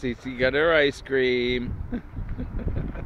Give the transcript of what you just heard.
She got her ice cream.